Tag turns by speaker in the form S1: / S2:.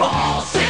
S1: All